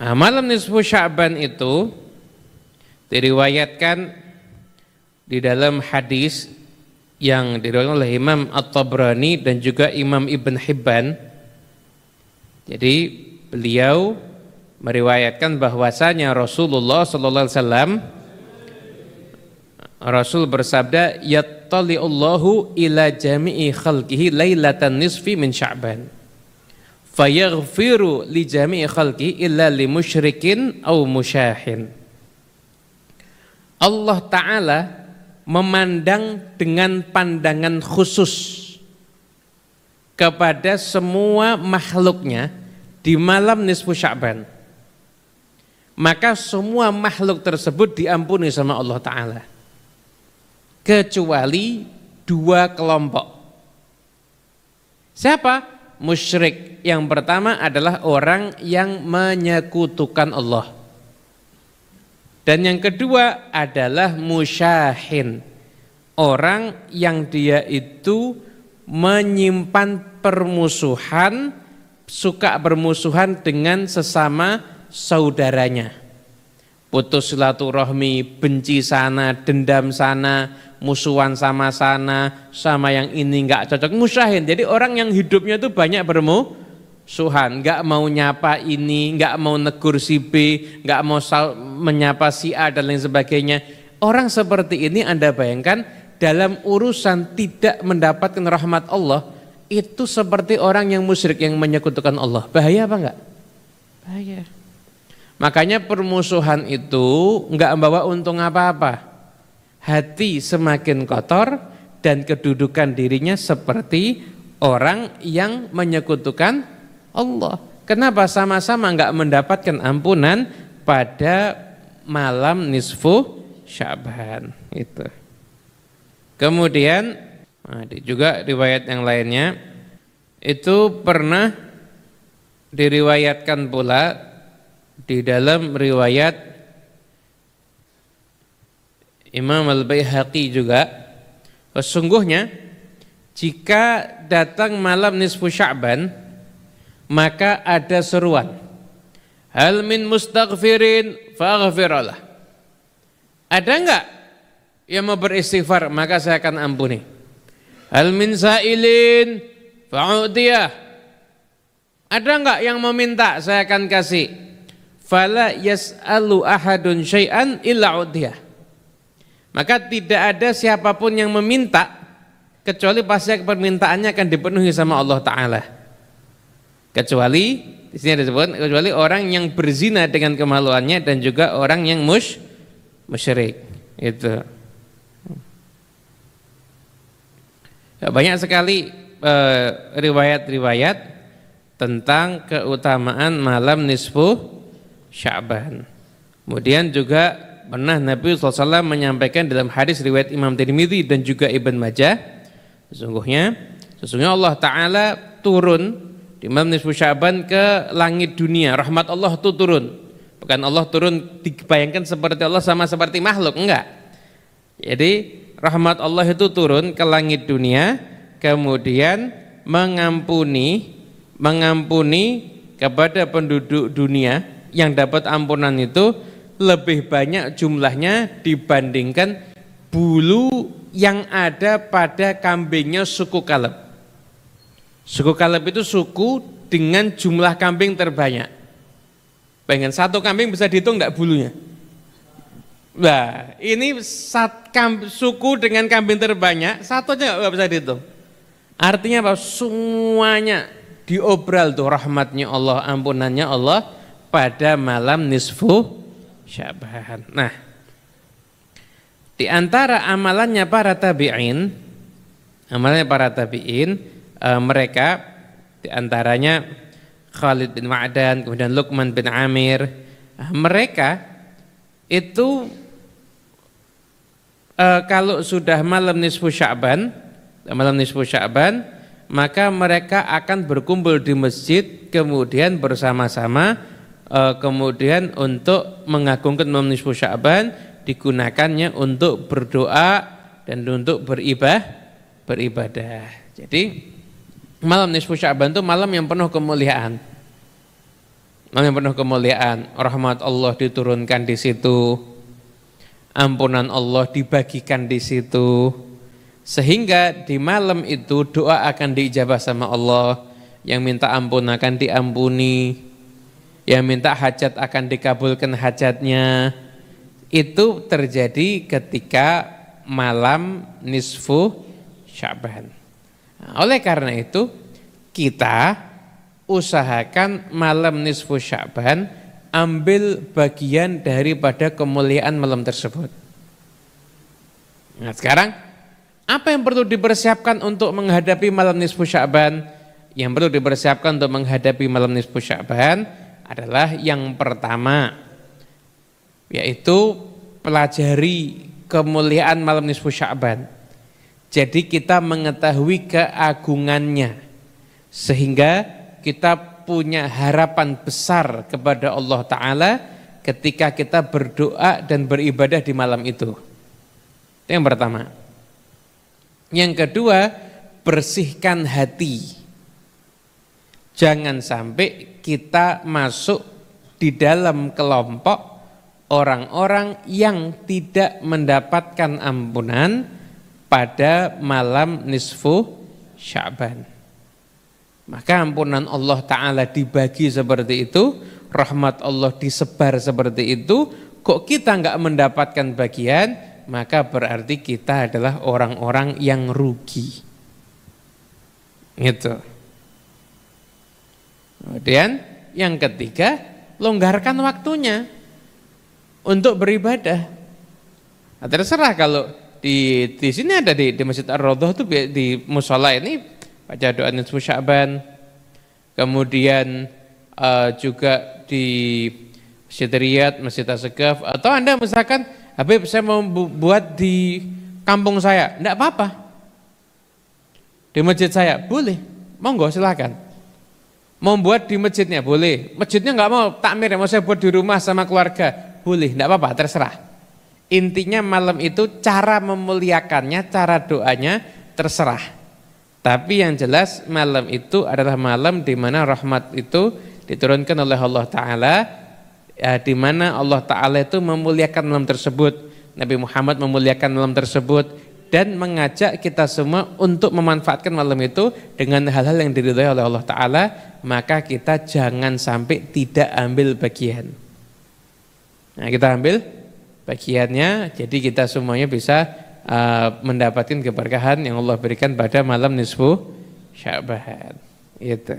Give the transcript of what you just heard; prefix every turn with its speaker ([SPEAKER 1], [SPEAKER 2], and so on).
[SPEAKER 1] Nah, malam nisfu Sya'ban itu diriwayatkan di dalam hadis yang diriwayatkan oleh Imam At-Tabrani dan juga Imam Ibn Hibban. Jadi beliau meriwayatkan bahwasanya Rasulullah sallallahu alaihi wasallam Rasul bersabda yattali'ullahu ila jami'i khalqihi lailatan nisfi min Sya'ban fayaghfiru li jami'i khalqihi illa li musyrikin musyahin Allah taala memandang dengan pandangan khusus kepada semua makhluknya di malam nisfu Sya'ban maka semua makhluk tersebut diampuni sama Allah taala kecuali dua kelompok. Siapa? Musyrik. Yang pertama adalah orang yang menyekutukan Allah. Dan yang kedua adalah musyahin. Orang yang dia itu menyimpan permusuhan, suka bermusuhan dengan sesama saudaranya. Putus silaturahmi, benci sana, dendam sana, musuhan sama sana, sama yang ini nggak cocok, musyahin. Jadi orang yang hidupnya itu banyak bermusuhan, nggak mau nyapa ini, nggak mau negur si B, nggak mau sal, menyapa si A dan lain sebagainya. Orang seperti ini Anda bayangkan dalam urusan tidak mendapatkan rahmat Allah itu seperti orang yang musyrik yang menyekutukan Allah. Bahaya apa enggak? Bahaya. Makanya permusuhan itu enggak membawa untung apa-apa hati semakin kotor dan kedudukan dirinya seperti orang yang menyekutukan Allah. Kenapa sama-sama enggak mendapatkan ampunan pada malam nisfu Syaban itu. Kemudian nah, juga riwayat yang lainnya itu pernah diriwayatkan pula di dalam riwayat Imam Al-Baihaqi juga sesungguhnya jika datang malam nisfu Sya'ban maka ada seruan. Hal min mustaghfirin faghfiralah ada enggak yang mau beristighfar maka saya akan ampuni. Hal min sa'ilin fa'udiyah. Ada enggak yang meminta saya akan kasih fala yas'alu ahadun syai'an illa udiyah maka tidak ada siapa pun yang meminta kecuali pasti permintaannya akan dipenuhi sama Allah Taala. Kecuali di sini disebut kecuali orang yang berzina dengan kemaluannya dan juga orang yang mus musyrik. Itu. Ya, banyak sekali eh, riwayat-riwayat eh, tentang keutamaan malam nisfu Sya'ban. Kemudian juga pernah Nabi SAW menyampaikan dalam hadis riwayat Imam Tirmidzi dan juga Ibn Majah sesungguhnya sesungguhnya Allah Ta'ala turun di malam nisfu Syaban ke langit dunia. Rahmat Allah itu turun. Bukan Allah turun dibayangkan seperti Allah sama seperti makhluk enggak. Jadi rahmat Allah itu turun ke langit dunia kemudian mengampuni mengampuni kepada penduduk dunia yang dapat ampunan itu lebih banyak jumlahnya dibandingkan bulu yang ada pada kambingnya suku Kaleb. Suku Kaleb itu suku dengan jumlah kambing terbanyak. Pengen satu kambing bisa dihitung enggak bulunya? Nah, ini sat, kam, suku dengan kambing terbanyak, satu aja enggak bisa dihitung. Artinya apa? Semuanya diobral tuh rahmatnya Allah, ampunannya Allah pada malam nisfu Syaban. Nah, di antara amalannya para tabi'in, amalannya para tabi'in, e, mereka di antaranya Khalid bin Ma'dan, kemudian Luqman bin Amir, e, mereka itu e, kalau sudah malam nisfu Sya'ban, malam nisfu Sya'ban, maka mereka akan berkumpul di masjid kemudian bersama-sama uh, kemudian untuk mengagungkan malam nisfu Sya'ban digunakannya untuk berdoa dan untuk beribadah beribadah. Jadi malam nisfu Sya'ban itu malam yang penuh kemuliaan. malam yang penuh kemuliaan, rahmat Allah diturunkan di situ, ampunan Allah dibagikan di situ, sehingga di malam itu doa akan diijabah sama Allah, yang minta ampun akan diampuni, yang minta hajat akan dikabulkan hajatnya. Itu terjadi ketika malam nisfu Sya'ban. Oleh karena itu kita usahakan malam nisfu Sya'ban ambil bagian daripada kemuliaan malam tersebut. Nah, sekarang apa yang perlu dipersiapkan untuk menghadapi malam nisfu Sya'ban? Yang perlu dipersiapkan untuk menghadapi malam nisfu Sya'ban adalah yang pertama yaitu pelajari kemuliaan malam nisfu Sya'ban jadi kita mengetahui keagungannya sehingga kita punya harapan besar kepada Allah Ta'ala ketika kita berdoa dan beribadah di malam itu. Itu yang pertama. Yang kedua, bersihkan hati. Jangan sampai kita masuk di dalam kelompok orang-orang yang tidak mendapatkan ampunan pada malam nisfu Sya'ban. Maka ampunan Allah Ta'ala dibagi seperti itu, rahmat Allah disebar seperti itu, kok kita nggak mendapatkan bagian, maka berarti kita adalah orang-orang yang rugi. Gitu. Kemudian yang ketiga, longgarkan waktunya untuk beribadah. Nah, terserah kalau di di sini ada di, di Masjid Ar-Raudhah itu di musola ini baca doa nisfu Sya'ban. Kemudian uh, juga di Masjid Riyad, Masjid Asgaf atau Anda misalkan Habib saya mau buat di kampung saya, enggak apa-apa. Di masjid saya, boleh. Monggo silakan. Mau buat di masjidnya, boleh. Masjidnya enggak mau takmir, mau saya buat di rumah sama keluarga, boleh. Enggak apa-apa, terserah. Intinya malam itu cara memuliakannya, cara doanya terserah. Tapi yang jelas malam itu adalah malam di mana rahmat itu diturunkan oleh Allah Taala, ya, di mana Allah Taala itu memuliakan malam tersebut. Nabi Muhammad memuliakan malam tersebut dan mengajak kita semua untuk memanfaatkan malam itu dengan hal-hal yang diridhai oleh Allah Taala. Maka kita jangan sampai tidak ambil bagian. Nah, kita ambil bagiannya jadi kita semuanya bisa uh, mendapatkan keberkahan yang Allah berikan pada malam nisfu Sya'ban itu